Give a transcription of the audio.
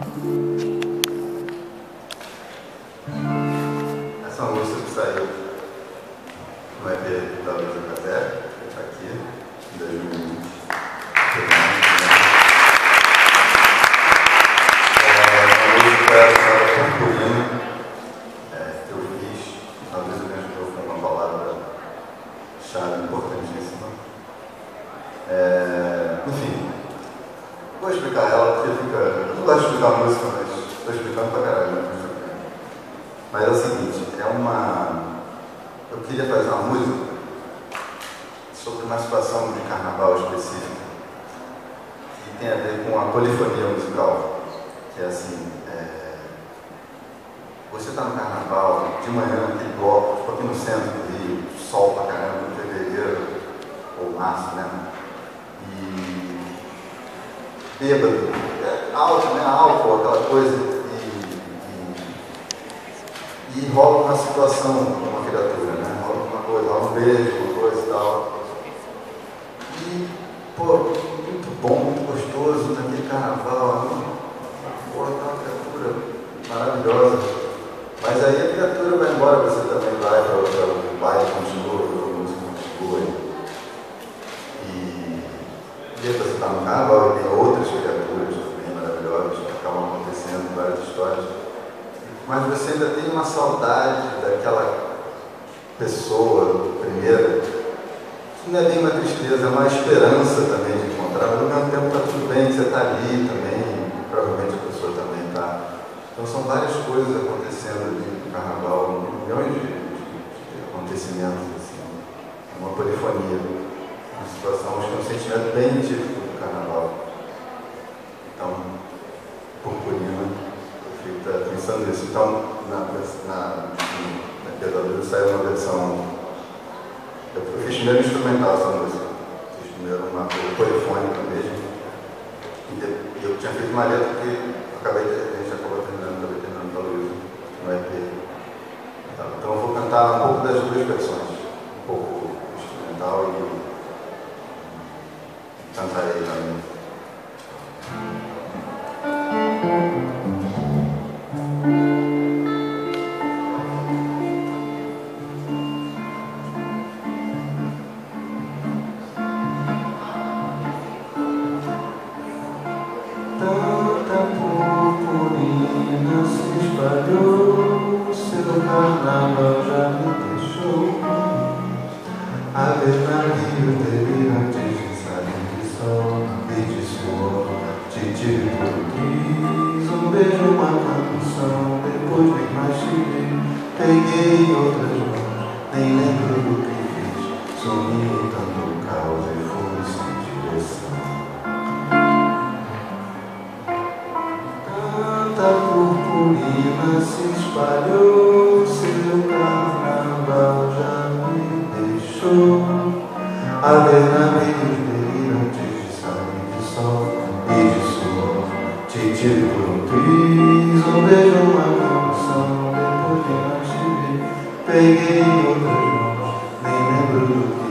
Essa vou explicar ela porque fica. Eu não gosto de explicar música, mas estou explicando pra caralho. Né? Mas é o seguinte, é uma. Eu queria fazer uma música sobre uma situação de carnaval específica que tem a ver com a polifonia musical. Que é assim, é... você está no carnaval, de manhã, aquele bloco, tipo aqui no centro bêbado, é alto, né? Álcool, aquela coisa e rola uma situação com uma criatura, né? Rola uma coisa, rola um beijo, uma coisa e tal. E, pô, muito bom, muito gostoso naquele carnaval, né? pô, aquela criatura maravilhosa. Mas aí a criatura vai embora, você também vai para o baile, continua. E, e você está no carnaval e tem outras criaturas também maravilhosas que acabam acontecendo, várias histórias. Mas você ainda tem uma saudade daquela pessoa primeira, que não é bem uma tristeza, é uma esperança também de encontrar, mas ao mesmo tempo está tudo bem, você está ali também, provavelmente a pessoa também está. Então são várias coisas acontecendo ali no carnaval, milhões de, de, acontecimentos, assim, uma polifonia, uma situação, acho que é um sentimento bem típico saiu uma versão. Eu, fiz primeiro instrumental essa música. Fiz primeiro uma polifônica mesmo. E eu, tinha feito uma letra que acabei de, a gente acabou terminando, acabei terminando para Luísa, no EP. Então eu vou cantar um pouco das duas versões. Sebelah nama 내게 오늘 내 맘으로